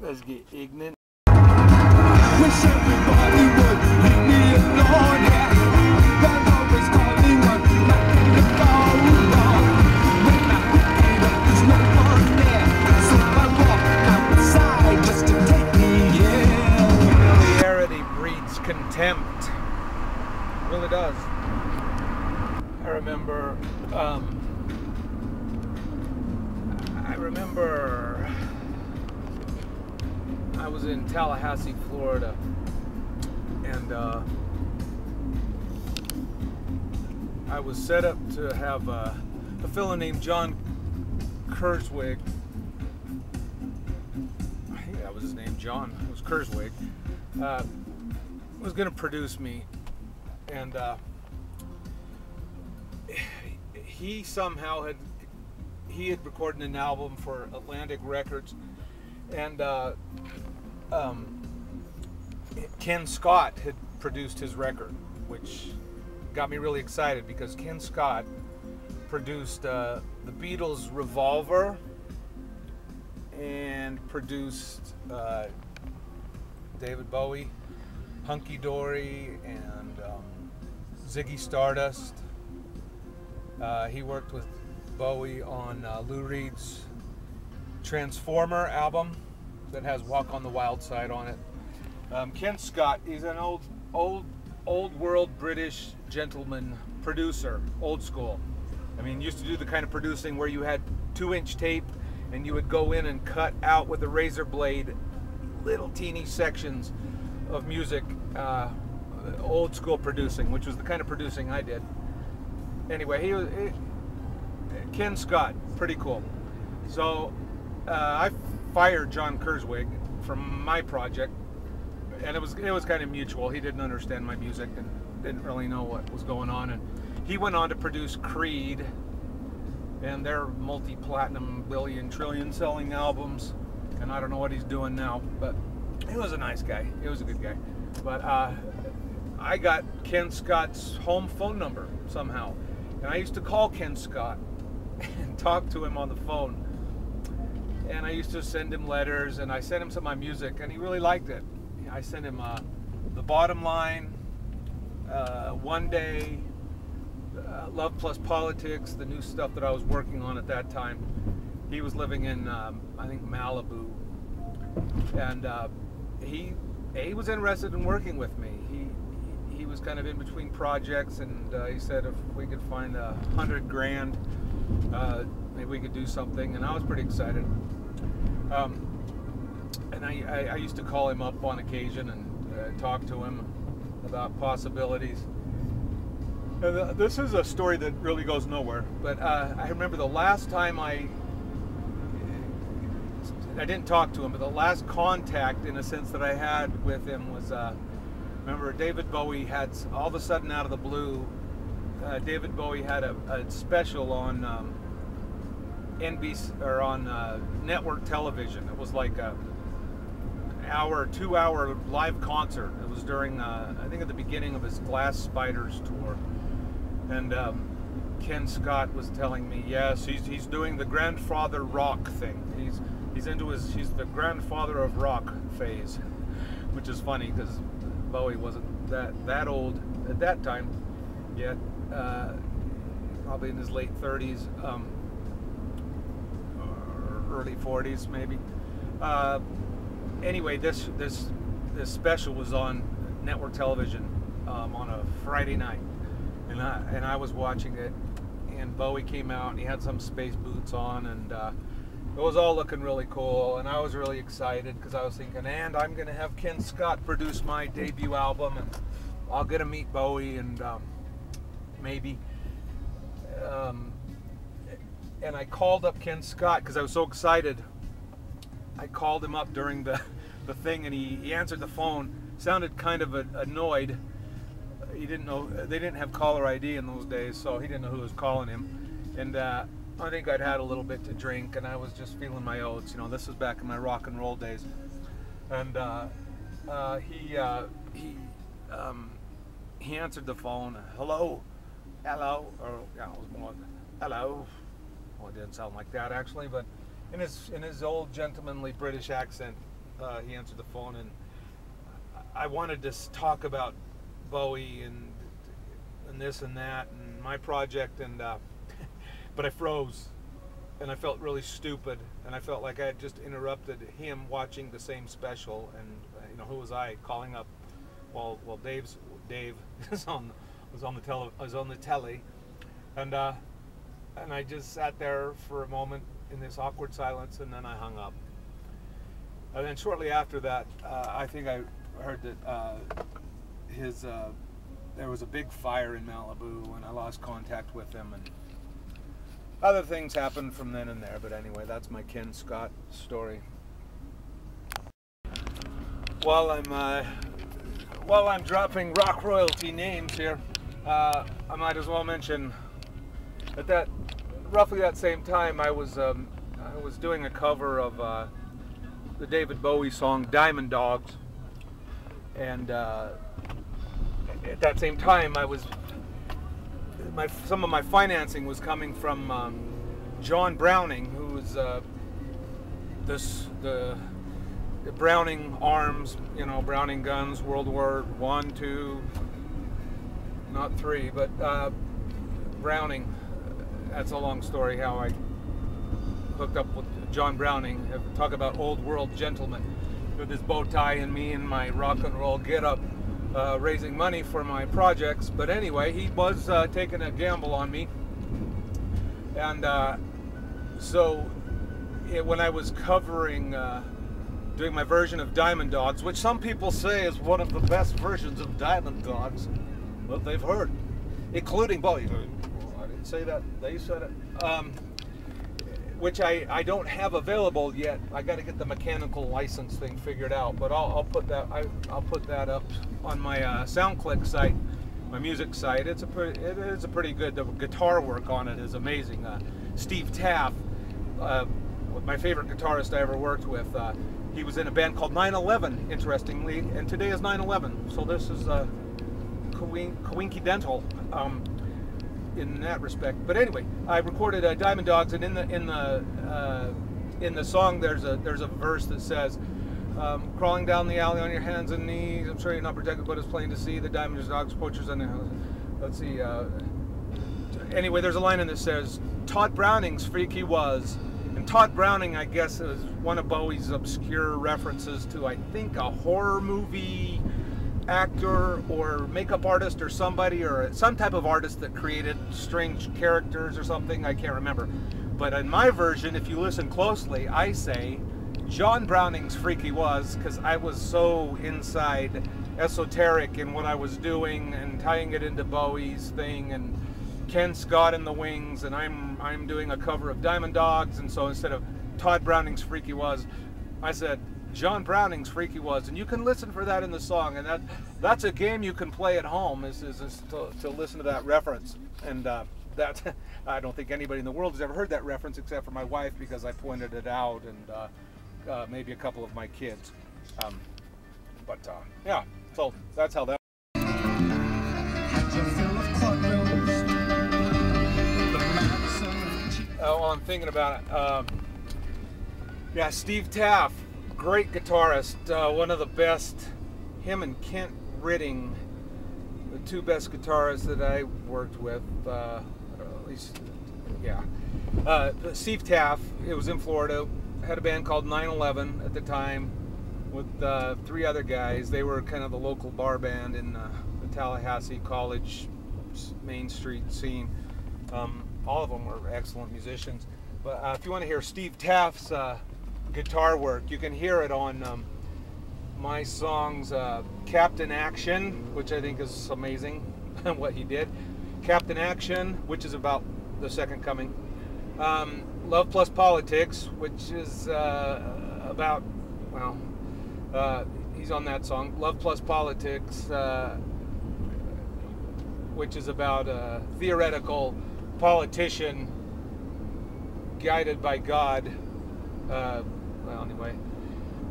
Let's get ignorant. Wish everybody would leave me alone. Yeah, they're always calling on knocking the phone. When I pick up, there's no one there. So I walk outside just to take me in. Familiarity breeds contempt. It really does. I remember, um, I remember I was in Tallahassee, Florida, and uh, I was set up to have uh, a fellow named John Kurzweg. I think that was his name, John. It was Kurzweg. Uh, was going to produce me, and uh, he somehow had he had recorded an album for Atlantic Records, and uh, um, Ken Scott had produced his record, which got me really excited because Ken Scott produced uh, the Beatles' Revolver and produced uh, David Bowie, Hunky Dory, and um, Ziggy Stardust. Uh, he worked with Bowie on uh, Lou Reed's Transformer album that has Walk on the Wild Side on it. Um, Ken Scott, he's an old, old, old world British gentleman producer, old school. I mean, used to do the kind of producing where you had two inch tape and you would go in and cut out with a razor blade little teeny sections of music, uh, old school producing, which was the kind of producing I did. Anyway, he was he, Ken Scott, pretty cool. So uh, I fired John Kurzweg from my project, and it was it was kind of mutual. He didn't understand my music and didn't really know what was going on, and he went on to produce Creed and their multi-platinum, billion, trillion selling albums. And I don't know what he's doing now, but he was a nice guy. He was a good guy. But uh, I got Ken Scott's home phone number somehow, and I used to call Ken Scott and talk to him on the phone. And I used to send him letters, and I sent him some of my music, and he really liked it. I sent him uh, the bottom line, uh, one day, uh, Love Plus Politics, the new stuff that I was working on at that time. He was living in, um, I think, Malibu, and uh, he he was interested in working with me. He he was kind of in between projects, and uh, he said if we could find a hundred grand, uh, maybe we could do something. And I was pretty excited. Um, and I, I, I used to call him up on occasion and uh, talk to him about possibilities. And this is a story that really goes nowhere. But uh, I remember the last time I I didn't talk to him, but the last contact, in a sense, that I had with him was uh, remember David Bowie had all of a sudden out of the blue. Uh, David Bowie had a, a special on um, NBC or on uh, network television. It was like a hour, two hour live concert. It was during, uh, I think, at the beginning of his Glass Spiders tour. And um, Ken Scott was telling me, yes, he's, he's doing the grandfather rock thing. He's he's into his he's the grandfather of rock phase, which is funny because Bowie wasn't that that old at that time yet. Uh, probably in his late 30s, um, early 40s maybe. Uh, anyway, this this this special was on network television um, on a Friday night, and I and I was watching it, and Bowie came out and he had some space boots on, and uh, it was all looking really cool, and I was really excited because I was thinking, and I'm gonna have Ken Scott produce my debut album, and I'll get to meet Bowie, and um, maybe. Um, and I called up Ken Scott because I was so excited. I called him up during the, the thing and he, he answered the phone. Sounded kind of annoyed. He didn't know, they didn't have caller ID in those days, so he didn't know who was calling him. And uh, I think I'd had a little bit to drink and I was just feeling my oats. You know, this was back in my rock and roll days. And uh, uh, he, uh, he, um, he answered the phone. Hello, hello, or yeah, it was more hello. Well, it didn't sound like that actually, but in his in his old gentlemanly British accent, uh, he answered the phone, and I wanted to talk about Bowie and and this and that and my project, and uh, but I froze, and I felt really stupid, and I felt like I had just interrupted him watching the same special, and uh, you know who was I calling up while while Dave's Dave was on was on the tele was on the telly, and uh, and I just sat there for a moment in this awkward silence, and then I hung up. And then shortly after that, uh, I think I heard that uh, his uh, there was a big fire in Malibu, and I lost contact with him, and other things happened from then and there. But anyway, that's my Ken Scott story. While I'm uh, while I'm dropping rock royalty names here, uh, I might as well mention that that roughly that same time I was um, I was doing a cover of uh, the David Bowie song Diamond Dogs, and uh, at that same time I was my some of my financing was coming from um, John Browning, who was uh, this the the Browning arms, you know, Browning guns, World War One, two, not three, but uh, Browning. That's a long story how I hooked up with John Browning. Talk about old world gentleman with his bow tie and me and my rock and roll get up, uh, raising money for my projects. But anyway, he was uh, taking a gamble on me, and uh, so it, when I was covering. Uh, doing my version of Diamond Dogs, which some people say is one of the best versions of Diamond Dogs that they've heard, including Bowie. Didn't say that; they said it. Um, which I, I don't have available yet. I got to get the mechanical license thing figured out, but I'll, I'll put that I, I'll put that up on my uh, SoundClick site, my music site. It's a pretty, it is a pretty good. The guitar work on it is amazing. Uh, Steve Taff, uh, my favorite guitarist I ever worked with. Uh, he was in a band called 9/11, interestingly, and today is 9/11. So this is a uh, coincidental um, in that respect. But anyway, I recorded uh, Diamond Dogs, and in the in the uh, in the song there's a there's a verse that says. Um, crawling down the alley on your hands and knees. I'm sure you're not protected, but it's plain to see the diamond dogs, poachers, and let's see. Uh, anyway, there's a line in that says, "Tod Browning's freak he was." And Tod Browning, I guess, is one of Bowie's obscure references to, I think, a horror movie actor or makeup artist or somebody or some type of artist that created strange characters or something. I can't remember. But in my version, if you listen closely, I say John Browning's freaky was because I was so inside esoteric in what I was doing and tying it into Bowie's thing and Ken Scott and the Wings, and I'm I'm doing a cover of Diamond Dogs, and so instead of Tod Browning's Freaky Was, I said John Browning's Freaky Was, and you can listen for that in the song, and that that's a game you can play at home is is, is to, to listen to that reference, and uh, that I don't think anybody in the world has ever heard that reference except for my wife because I pointed it out, and uh, uh, maybe a couple of my kids, um, but uh, yeah, so that's how that. Oh, I'm thinking about it. Um, yeah, Steve Taff, great guitarist, uh, one of the best. Him and Kent Ridding, the two best guitarists that I worked with. Uh, at least, yeah. Uh, Steve Taff, it was in Florida, had a band called 911 at the time with uh, three other guys. They were kind of the local bar band in uh, the Tallahassee College Main Street scene. Um, all of them were excellent musicians. But uh, if you want to hear Steve Taft's uh, guitar work, you can hear it on um, my songs uh, Captain Action, which I think is amazing what he did. Captain Action, which is about the second coming. Um, Love Plus Politics, which is uh, about, well, uh, he's on that song. Love Plus Politics, uh, which is about a theoretical politician guided by God. Uh, well, anyway.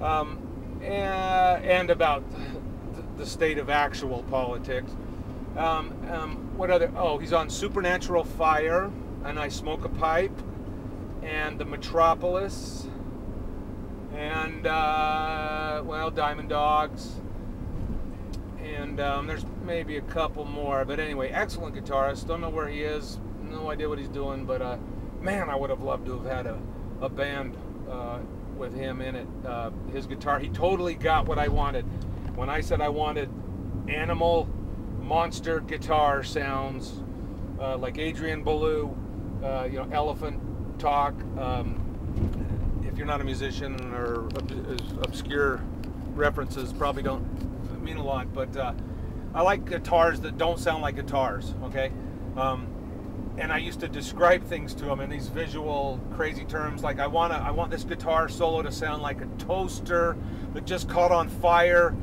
Um, and, and about the state of actual politics. Um, um, what other? Oh, he's on Supernatural Fire, and I Smoke a Pipe. and the Metropolis, and uh, well, Diamond Dogs, and um, there's maybe a couple more. But anyway, excellent guitarist. Don't know where he is. No idea what he's doing. But uh, man, I would have loved to have had a, a band uh, with him in it. Uh, his guitar, he totally got what I wanted. When I said I wanted animal, monster guitar sounds, uh, like Adrian Belew, uh, you know, Elephant Talk. Um, if you're not a musician or ob- obscure references, probably don't mean a lot. But uh, I like guitars that don't sound like guitars. Okay. Um, and I used to describe things to him in these visual crazy terms like I want to I want this guitar solo to sound like a toaster that just caught on fire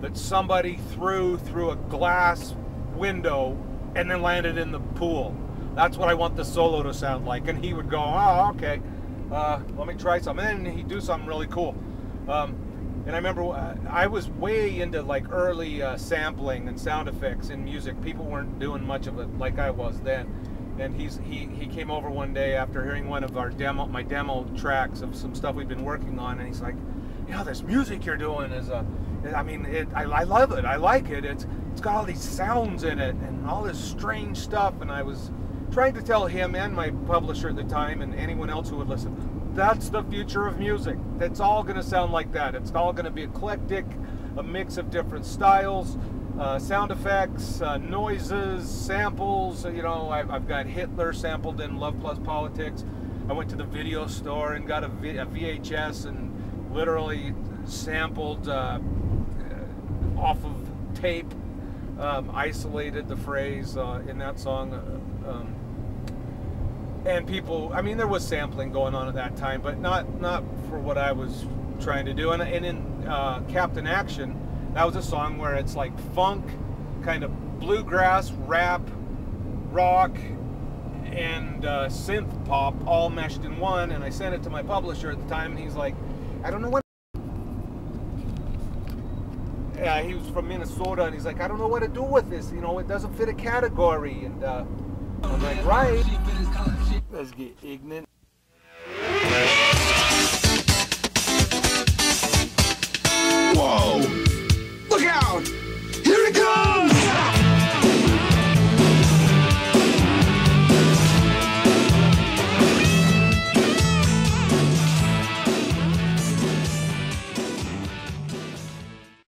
that somebody threw through a glass window and then landed in the pool. That's what I want the solo to sound like. And he would go, oh, okay, uh, let me try something. And he'd do something really cool. Um, and I remember uh, I was way into like early uh, sampling and sound effects in music. People weren't doing much of it like I was then. And he's he, he came over one day after hearing one of our demo my demo tracks of some stuff we've been working on, and he's like, you know, this music you're doing is a, I mean, it, I, I love it. I like it. It's it's got all these sounds in it and all this strange stuff. And I was trying to tell him and my publisher at the time and anyone else who would listen, that's the future of music. It's all going to sound like that. It's all going to be eclectic, a mix of different styles, uh, sound effects, uh, noises, samples. You know, I've, I've got Hitler sampled in Love Plus Politics. I went to the video store and got a, v, a VHS and literally sampled uh, off of tape, um, isolated the phrase uh, in that song. uh, Um, and people, I mean, there was sampling going on at that time, but not not for what I was trying to do. And, and in uh, Captain Action, that was a song where it's like funk, kind of bluegrass, rap, rock, and uh, synth pop all meshed in one. And I sent it to my publisher at the time, and he's like, I don't know what. Yeah, he was from Minnesota, and he's like, I don't know what to do with this. You know, it doesn't fit a category. And uh, I'm like, right. Let's get ignorant.